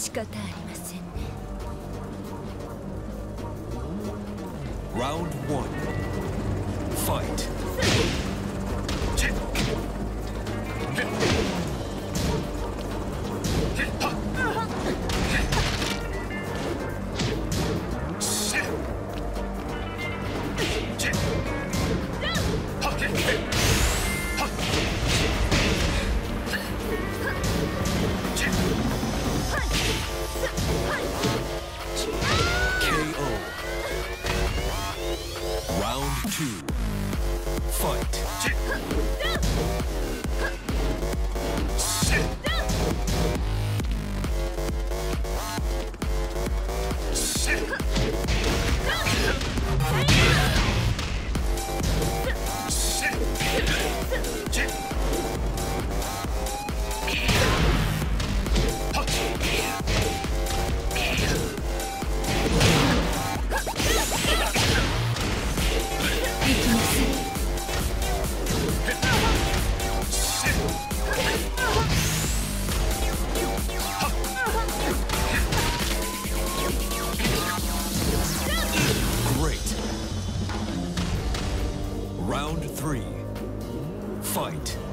仕方ありませんね Round one. Fight. Fight. Great. Three. Fight.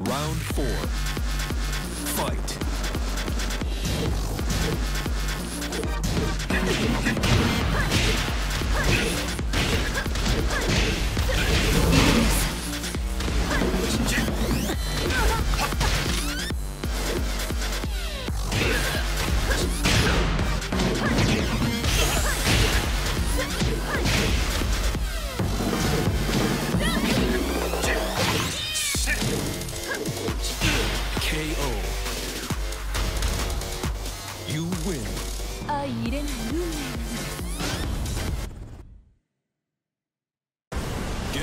Round four. Fight.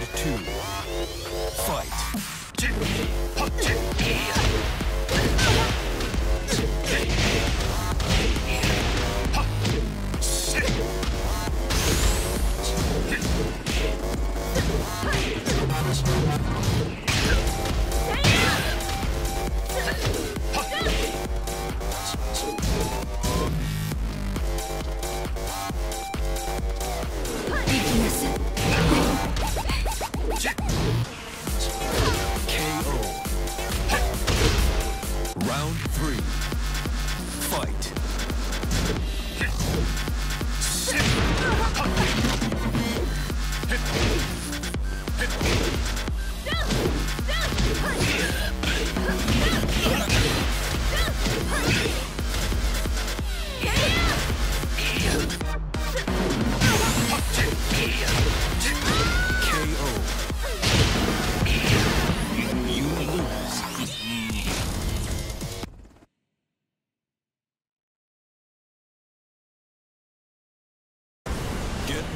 Round two. Fight. Sit.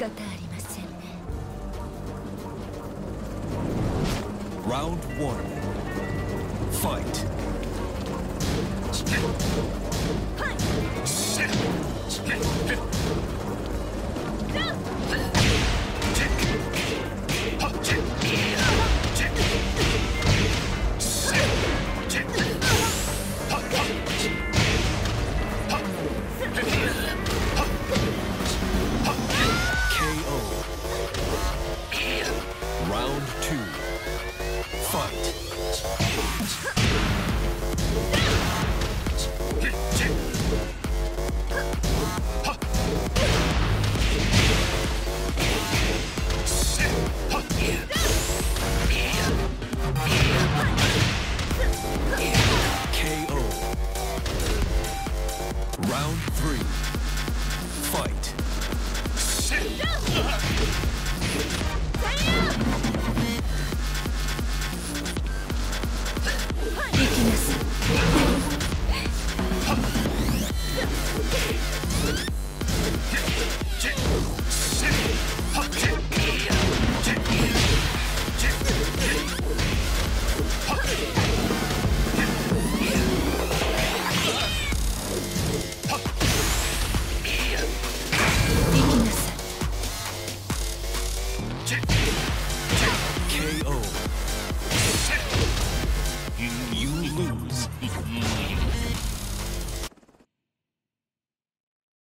方ありませんね Round one. Fight. KO. Fight.